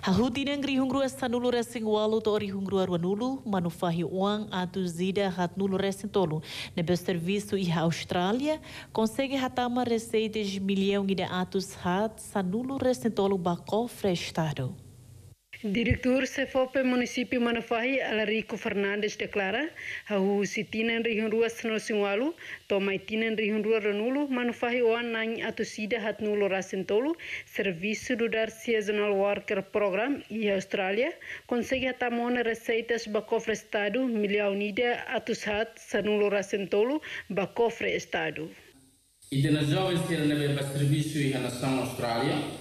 Hahutina ngrihungrua sanulu resing walu to orihungrua ruanulu, manufahi uang atu zida hat nulu resing tolu. Nebe serviço e Austrália, consegue hatama receitas milhão de atos hat sanulu resing tolu bacofre estado. Diretor CEFOP município Manafahi Alarico Fernandes declara hahu sitinan rihun rua senosin walu tomai tinan rihun rua renulu Manafahi oan nang atau sida hat nulo rasentolu serviço do dar seasonal worker program e Austrália consegue atamona receitas ba cofre estado milhão unida atus hat sanulo rasentolu ba cofre estado. E de nas jovens ter na serviço e nação Austrália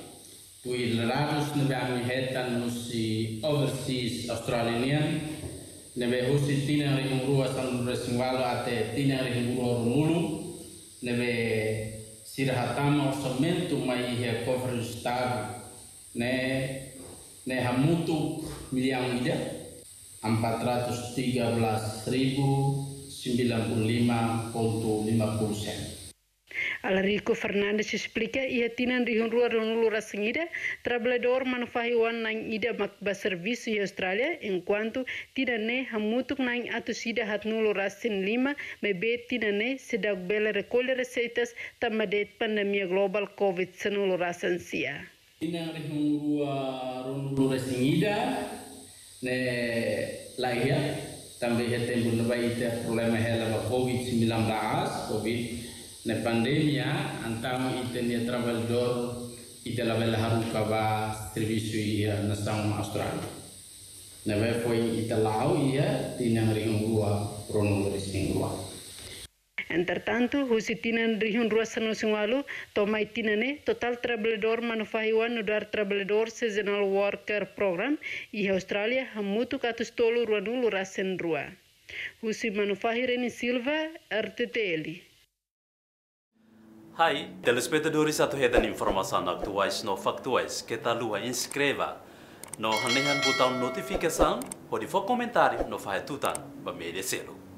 Tui ratus nebe ami hetan nusi overseas Australian nebe husi tina ri umrua san resingwalo ate tina ri umrua rumulu nebe sirahatama orçamento mai he cover estado ne ne hamutu milhão ida 413.095.50 sen. Alarico Fernandes explica e a tinan rihun rua renulu rasengida trabalhador manufahi wan nang ida makba serviço e Austrália enquanto tina ne hamutuk nang atu sida hat nulu rasin lima bebe tina ne sedag bela recolhe receitas tamadet pandemia global COVID-19 rasan sia. Tina rihun rua renulu rasengida ne já temos no país problema relacionado COVID-19 COVID na pandemia antam itenia trabalhador ite la bela haru kaba serviço ia nação Austrália na ve foi ite lau ia tinang ring rua rono ring rua Entretanto, husitinan rihun rua sanu singwalu, tomai tinane total trabalhador manufahiwan nudar trabalhador seasonal worker program e Austrália hamutu katus tolu rua nulu rasen rua. Husi manufahireni Silva, RTTL. Hai, telespectadores atuhedan informação atuais no factuais que tá lua inscreva no hanehan botão notificação, pode for comentário no faz tutan, ba merecê-lo.